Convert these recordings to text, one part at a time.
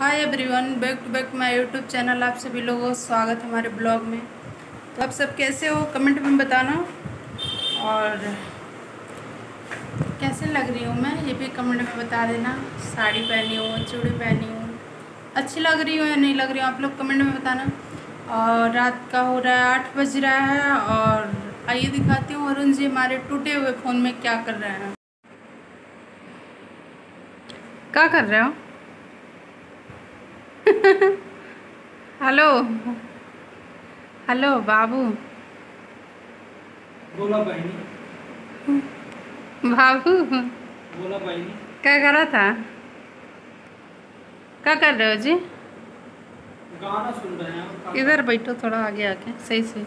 Hi everyone back to back my YouTube channel आप सभी लोगों का स्वागत हमारे ब्लॉग में। तो आप सब कैसे हो? कमेंट में बताना। और कैसे लग रही हूँ मैं? ये भी कमेंट में बता देना। साड़ी पहनी हूँ, चूड़ी पहनी हूँ। अच्छी लग रही हूँ या नहीं लग रही हूँ, आप लोग कमेंट में बताना। और रात का हो रहा है, आठ बज रहा है। और आइए दिखाती हूँ अरुण जी हमारे टूटे हुए फ़ोन में क्या कर रहे हैं। क्या कर रहे हो? हेलो। हेलो बाबू। बोला बाबू। बोला क्या कर रहा था? क्या कर रहे हो जी? गाना सुन रहे हैं। इधर बैठो थोड़ा आगे आके। सही से।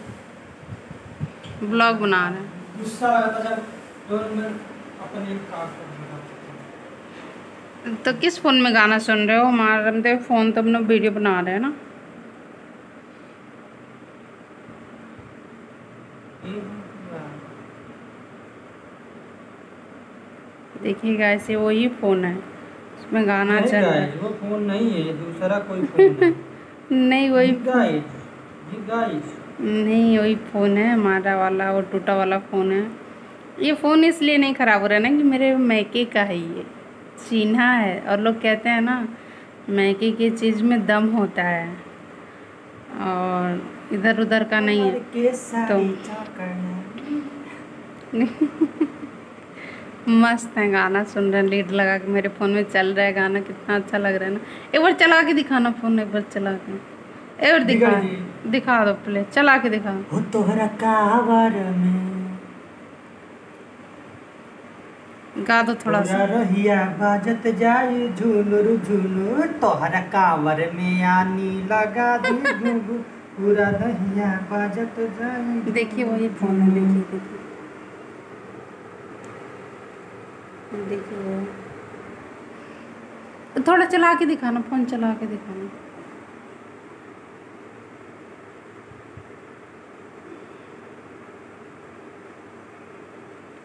ब्लॉग बना रहे हैं। गुस्सा आ था जब अपने तो किस फ़ोन में गाना सुन रहे हो? हमारा तो फ़ोन तो अपना वीडियो बना रहे हैं ना। देखिएगा ऐसे वही फ़ोन है। उसमें गाना चल रहा है। गाइस, वो फ़ोन नहीं है दूसरा कोई फ़ोन है। नहीं वही गाइस गाइस नहीं वही फ़ोन है हमारा वाला वो टूटा वाला फ़ोन है। ये फ़ोन इसलिए नहीं ख़राब हो रहा है ना कि मेरे मैके का है ये। चीन्हा है और लोग कहते हैं ना मैके की चीज़ में दम होता है और इधर उधर का नहीं है। तो मस्त है गाना सुन रहे हैं लीड लगा के मेरे फ़ोन में चल रहा है गाना कितना अच्छा लग रहा है ना। एक बार चला के दिखाना फ़ोन एक बार चला के। एक बार दिखा दिखा दो प्ले चला के दिखा। तोहरा कावर में। गा दो थोड़ा सा। रहिया बाजत जाए झुनुर झुनुर तोहरा कावर में आनी लगा दी घुंघरू पूरा रहिया बाजत जाए देखिए वही फ़ोन है देखिए देखिए। देखिए थोड़ा चला के दिखाना फ़ोन चला के दिखाना।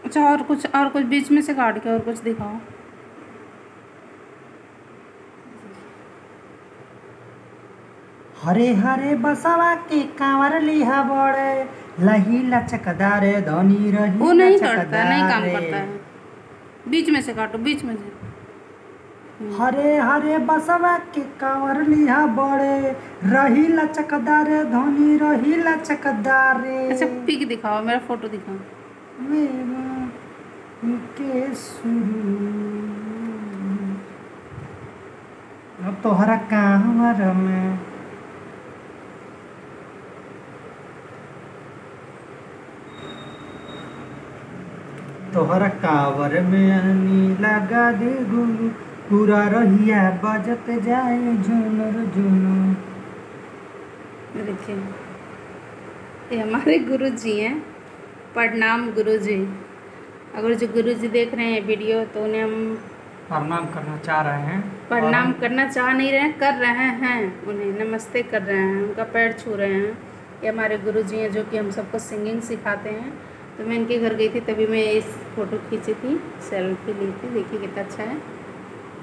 अच्छा और कुछ और कुछ बीच में से काट के और कुछ दिखाओ। हरे हरे बसवा के कांवर लिहा बड़े। लही लचकदार धनी रही वो नहीं करता नहीं काम करता है। बीच में से काटो बीच में से। हरे हरे बसवा के कांवर लिहा बड़े। रही लचकदार धनी रही लचकदार अच्छा पिक दिखाओ मेरा फ़ोटो दिखाओ। मेरा के शुरू। अब तोहरा कांवर में। तोहरा कावर में हनी लगा दे गुरु पूरा रहिया बजत जाए झुनर झुनर देखिए, ये हमारे गुरु जी हैं प्रणाम गुरु जी अगर जो गुरु जी देख रहे हैं वीडियो तो उन्हें हम प्रणाम करना चाह रहे हैं। प्रणाम करना चाह नहीं रहे कर रहे हैं। उन्हें नमस्ते कर रहे हैं उनका पैर छू रहे हैं। ये हमारे गुरु जी हैं जो कि हम सबको सिंगिंग सिखाते हैं। तो मैं इनके घर गई थी तभी मैं इस फ़ोटो खींची थी सेल्फी ली थी। देखिए कितना अच्छा है।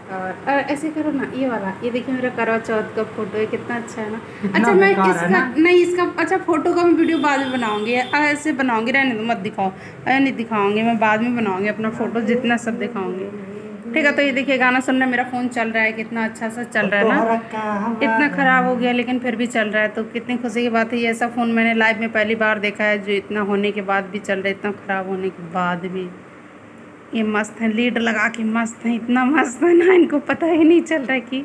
और, और ऐसे करो ना ये वाला ये देखिए मेरा करवा चौथ का फ़ोटो है कितना अच्छा है ना। अच्छा मैं इसका नहीं इसका अच्छा फ़ोटो का मैं वीडियो बाद में बनाऊँगी ऐसे बनाऊँगी रहने दो मत दिखाओ। अरे नहीं दिखाऊँगी मैं बाद में बनाऊँगी अपना फ़ोटो जितना सब दिखाऊँगी। ठीक है तो ये देखिए गाना सुनना मेरा फ़ोन चल रहा है कितना अच्छा सा चल रहा है ना। इतना ख़राब हो गया लेकिन फिर भी चल रहा है तो कितनी खुशी की बात है ये ऐसा फ़ोन मैंने लाइव में पहली बार देखा है जो इतना होने के बाद भी चल रहा है इतना ख़राब होने के बाद भी। ये मस्त है लीड लगा के मस्त है इतना मस्त है ना इनको पता ही नहीं चल रहा है कि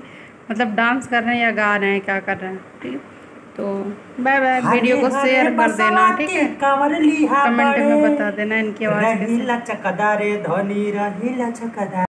मतलब डांस कर रहे हैं या गा रहे हैं क्या कर रहे हैं ठीक तो बाय बाय वीडियो को शेयर कर देना ठीक है? कमेंट में बता देना इनकी आवाज़ रही कैसे।